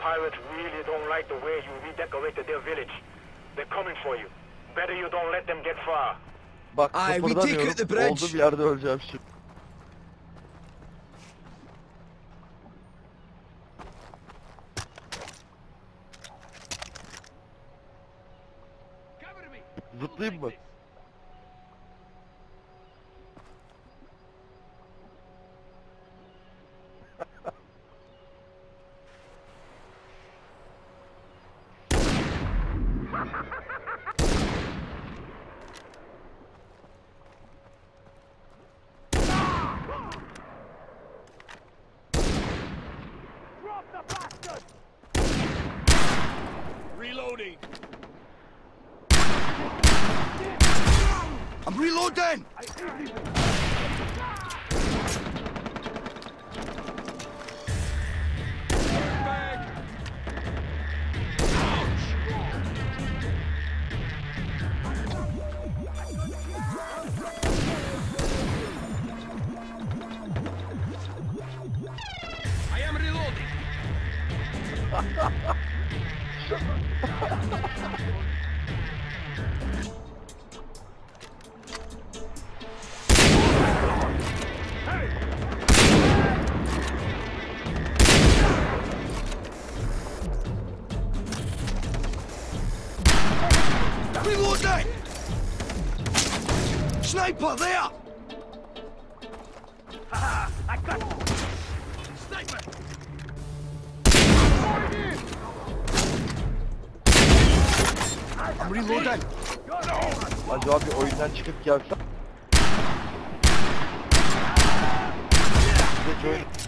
pirates really don't like the way you redecorated their village. They're coming for you. Better you don't let them get far. Bak Aye, we take kıpırdamıyorum. out the bridge. Olduğum yerde öleceğim şimdi. Zıplayayım mı? Reloading. I'm reloading! Sniper there! Sniper. I'm reloading! Acaba bir oyundan çıkıp gelsem? Bizdeki oyun